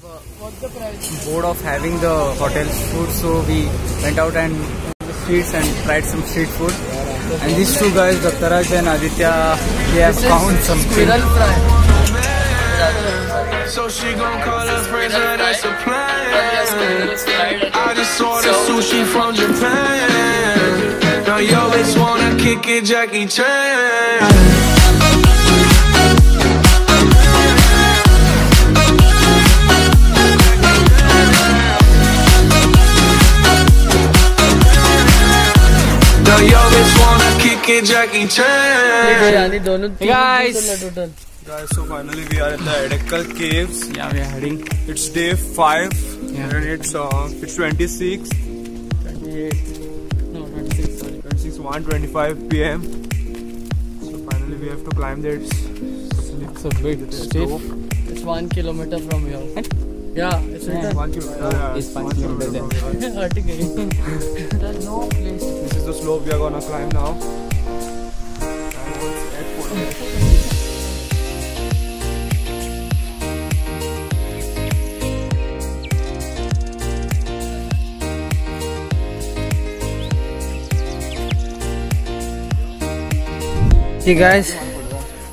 bored of having the hotel food, so we went out and the streets and tried some street food. And these two guys, Dr. Raj and Aditya, they have found something. Squirrel fry. So she gon' call her friends and that's a plan. I just ordered sushi from Japan. Now yo bitch wanna kick it, Jackie Chan. Now you always wanna kick it, Jackie Chan. Hey guys. Guys, so finally we are at the Edakkal Caves. Yeah, we are heading. It's day five, yeah. and it's uh, it's 26, 28, no 26, sorry, 26, 1, 25 p.m. So finally we have to climb this. It's a bit stiff It's one kilometer from here. Yeah, it's yeah. One kilometer. Yeah, it's one, kilometer. kilometer There's no place. The slope we are gonna climb now. And it's at 40. Okay, guys,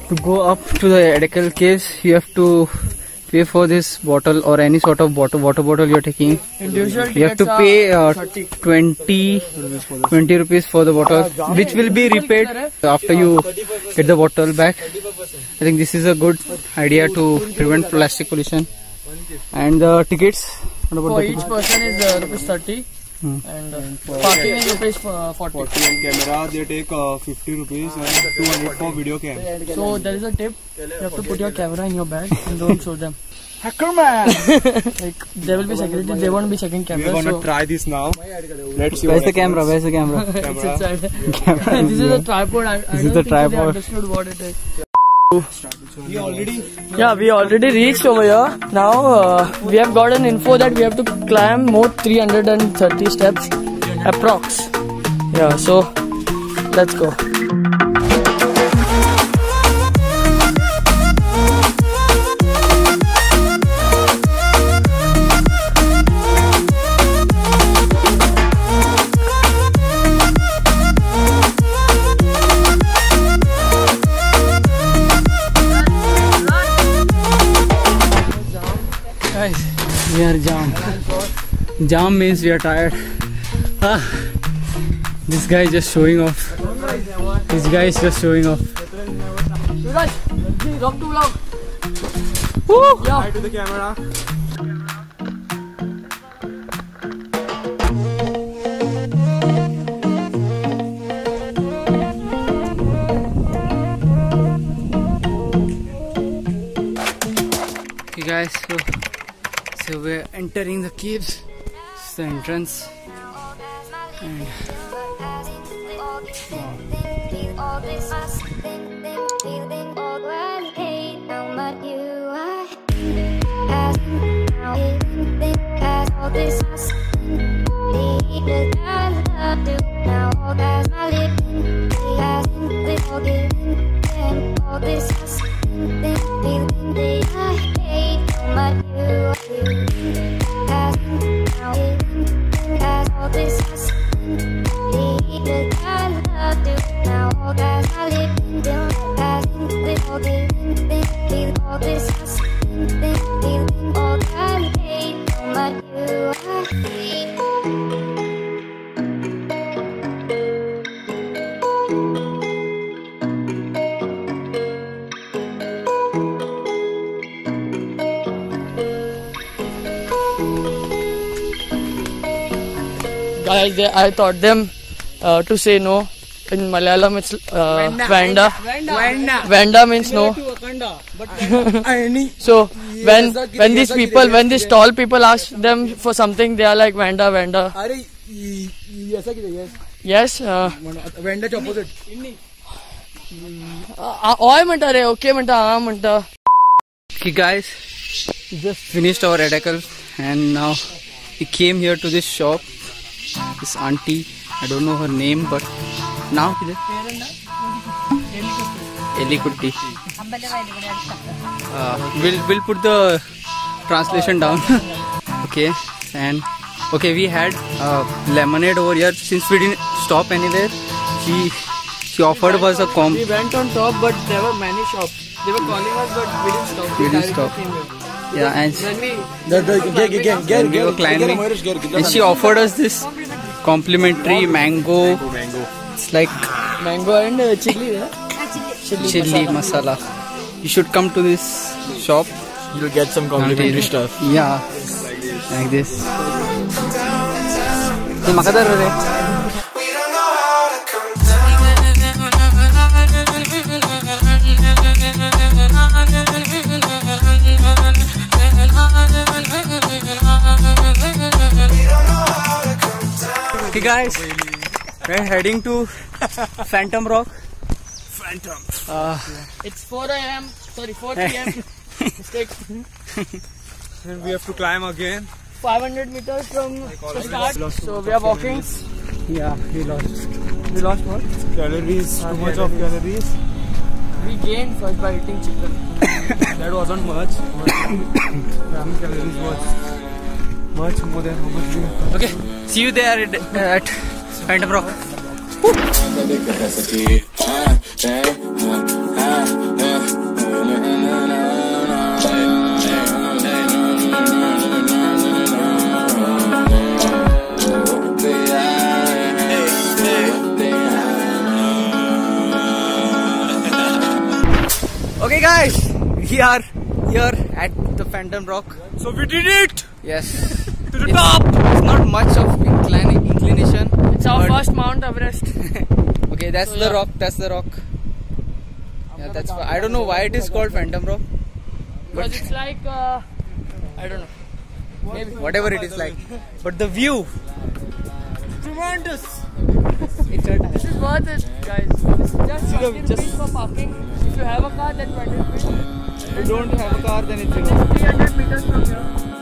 to go up to the Edakkal caves, you have to pay for this bottle or any sort of bottle, water bottle you're taking. Individual You have to pay uh, 20, 20 rupees for the bottle, which will be repaid after you get the bottle back. I think this is a good idea to prevent plastic pollution. And the tickets, what about For the each person is uh, rupees 30 Hmm. And uh, parking is rupees uh, 40. 40 and camera they take uh, 50 rupees and 200 for video cam. So there is a tip. You have to put your camera in your bag and don't show them. Hacker man! Like there will be security. They won't be checking We are camera. gonna So try this now. Let's see. Where's what the camera? Where's the camera? it's inside. this is a tripod. I, I This is don't the think so they tripod. understood what it is. Yeah, we already reached over here. Now uh, we have got an info that we have to climb more 330 steps, approx. Yeah, so let's go. Jam means we are tired. Ah, this guy is just showing off. This guy is just showing off. Vlog. Woo! Yeah. Hi to the camera. Okay guys, so so we're entering the caves. The entrance. And I, they, I taught them uh, to say no. In Malayalam, it's uh, Vanda. Vanda. Vanda means no. so when when these people, when these tall people ask them for something, they are like Vanda, Vanda. Yes. Yes. Uh, opposite. Mm, uh, uh, Oy mantare, okay manta. Okay guys, just finished our radicals and now we came here to this shop this auntie, I don't know her name, but now Eli Kutti. Uh, we'll we'll put the translation down. okay, and okay, we had uh, lemonade over here. Since we didn't stop anywhere, she she offered us a comp. We went on top, but there were many shops. They were calling us, but we didn't stop. We didn't directly stop. came here. Yeah, and Then we when we were climbing, and she offered us this complimentary mango. It's like mango and uh, chili. Yeah? chili masala. You should come to this shop. You'll get some complimentary stuff. Yeah, like this. Hey, makadar guys, we're heading to Phantom Rock. Phantom. Uh, It's 4 a.m. Sorry, 4 p.m. Mistake. And we have to climb again. 500 meters from the start. So we are walking. yeah, we lost. We lost what? Calories, too much of calories. We gained first by eating chicken. That wasn't much. How many calories was much more than how much we Okay, see you there at, uh, at Phantom Rock. Okay, guys, we are here at the Phantom Rock. So we did it! Yes, To the It's- top! It's not much of inclin- inclination. It's our but- first Mount Everest. Okay, that's So, the yeah. rock. That's the rock. Yeah, that's. why- I don't know why it is called Phantom Rock. Because it's like, uh, I don't know. Maybe. Whatever it is like, but the view. Tremendous. It's a, This is worth it, guys. This is just 20 rupees for parking. If you have a car, then 20 rupees. if you don't have a car, then it's It 300 meters from here.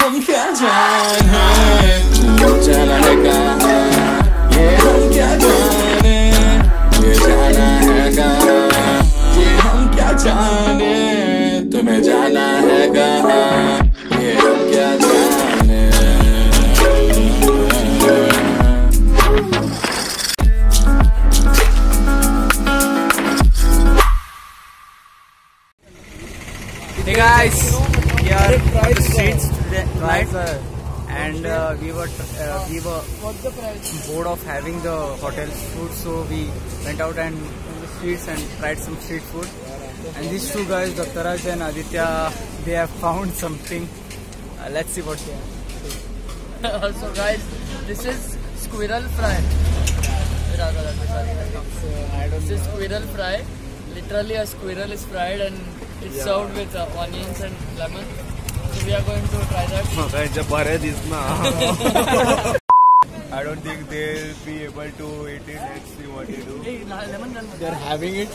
हम क्या जाने जाना है कहाँ ये हम क्या जाने ये जाना है कहाँ ये हम क्या जाने तुम्हें जाना है कहाँ ये हम क्या जाने Hey guys, we the streets today, tonight, and uh, we were uh, we were What's the price? bored of having the hotel food, so we went out and in the streets and tried some street food. And these two guys, Dr. Raj and Aditya, they have found something. Uh, let's see what they have. so guys, this is squirrel fry. This is squirrel fry. Literally a squirrel is fried and it's served with uh, onions and lemon we are going to try that. Makancha bhare disna. I don't think they'll be able to eat it. Let's see what they do. They're having it.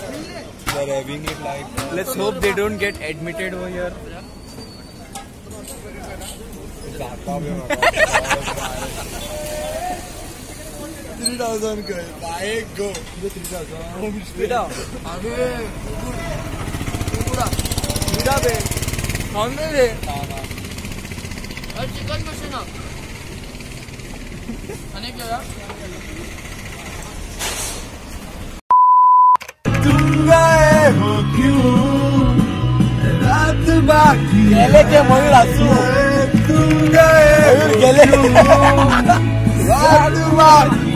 They're having it like. Uh, Let's hope they don't get admitted over here. Three thousand girl, buy go. The three thousand. Vida, Vida, Vida, Vida, खाने दे और chicken machine यार तुम गए हो क्यों रात बाकी गेले के मयूर आसू तुम गए गेले रात बाकी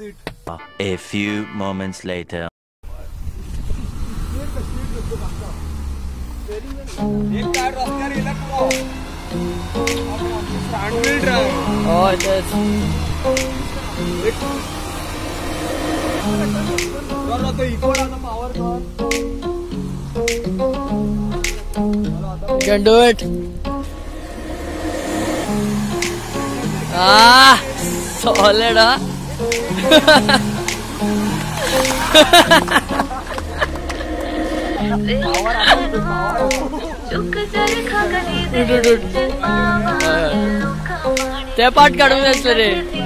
It? A few moments later. Oh, just. You can do it. Ah, solid, huh? ते पाठ काढून घेतलं रे